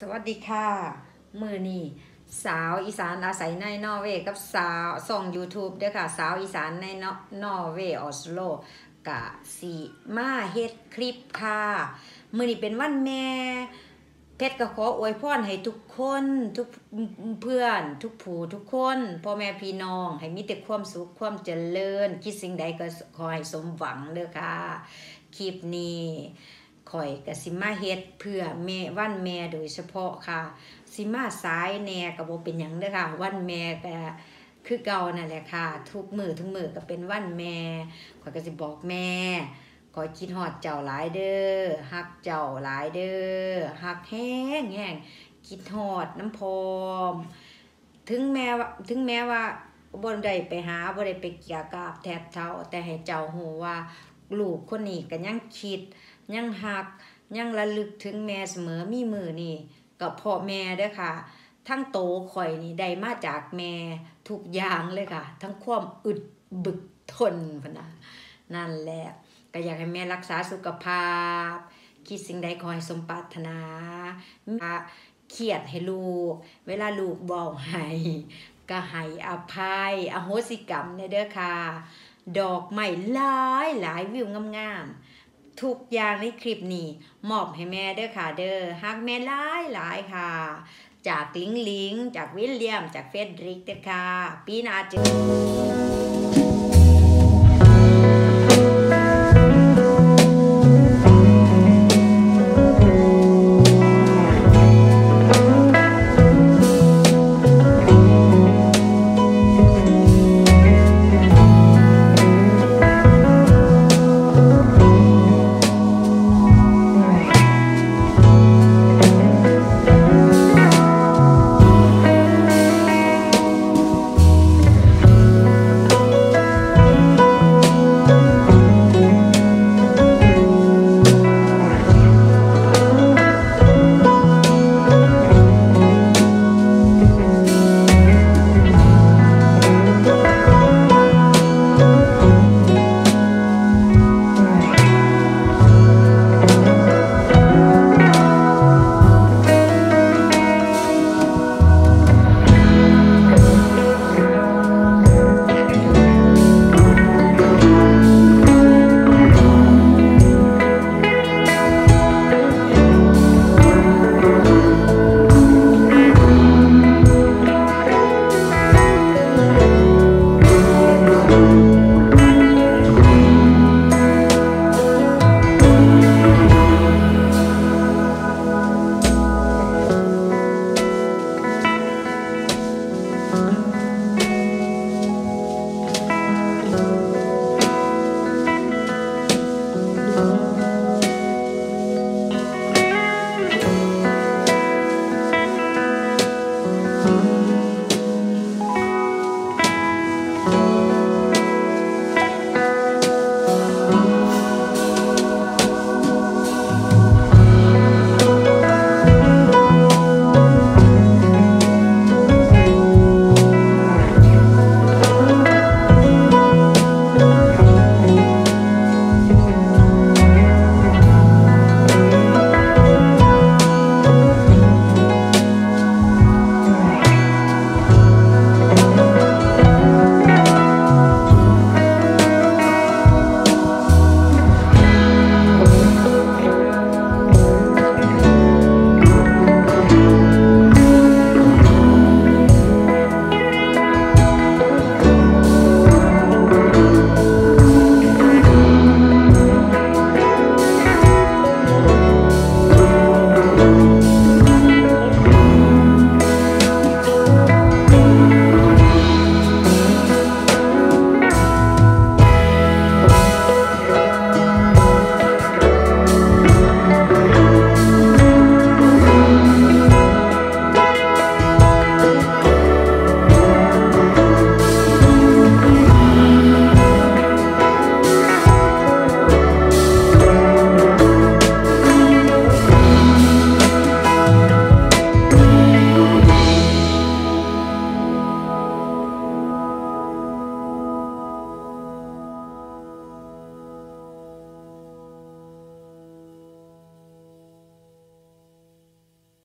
สวัสดีค่ะ มือนี่สาวอีสานอาศัยในนอร์เวย์กับสาวส่อง YouTube เด้อค่ะ สาวอีสานในนอนอร์เวย์ออสโลกะสีมาเฮ็ดคลิปค่ะ มือนี่เป็นวันแม่ เพชรก็ขออวยพรให้ทุกคนทุกเพื่อนทุกผู้ทุกคนพ่อแม่พี่น้อง ให้มีแต่ความสุขความเจริญ คิดสิ่งใดก็ขอให้สมหวังเด้อค่ะ คลิปนี้ ข่อยกับสิมาเฮ็ดเพื่อแม่วันแม่โดยเฉพาะค่ะสิมาสายแน่ก็บ่เป็นหยังเด้อค่ะ วันแม่ก็คือเก่านั่นแหละค่ะ ทุกมือทุกมือก็เป็นวันแม่ข่อยก็สิบอกแม่ขอยคิดฮอดเจ้าหลายเด้อฮักเจ้าหลายเด้อฮักแห้งแห้งคิดฮอดน้ำพอม ถึงแม้ว่าถึงแม้ว่าบ่ได้ไปหาบ่ได้ไปเกี่ยกราบแทบเท่าแต่ให้เจ้าฮู้ว่า ลูกคนนี้ก็ยังคิด ยังหักยังระลึกถึงแม่เสมอมีมือนี่กับพ่อแม่ด้อค่ะ ทั้งโตข่อยนี่ได้มาจากแม่ทุกอย่างเลยค่ะ ทั้งความอึดบึกทนพนะนั่นแหละก็อยากให้แม่รักษาสุขภาพ คิดสิ่งใดขอให้สมปรารถนาเครียดให้ลูก เวลาลูกบอกให้ก็ให้อภัย อโหสิกรรมเนี่ยเด้อค่ะ ดอกไม้หลายหลายวิวงามๆ ทุกอย่างในคลิปนี้มอบให้แม่เด้อค่ะเด้อฮักแม่หลายหลายค่ะ จากลิงลิง จากวิลเลียม จากเฟดริกเด้อค่ะ ปีนาเจอ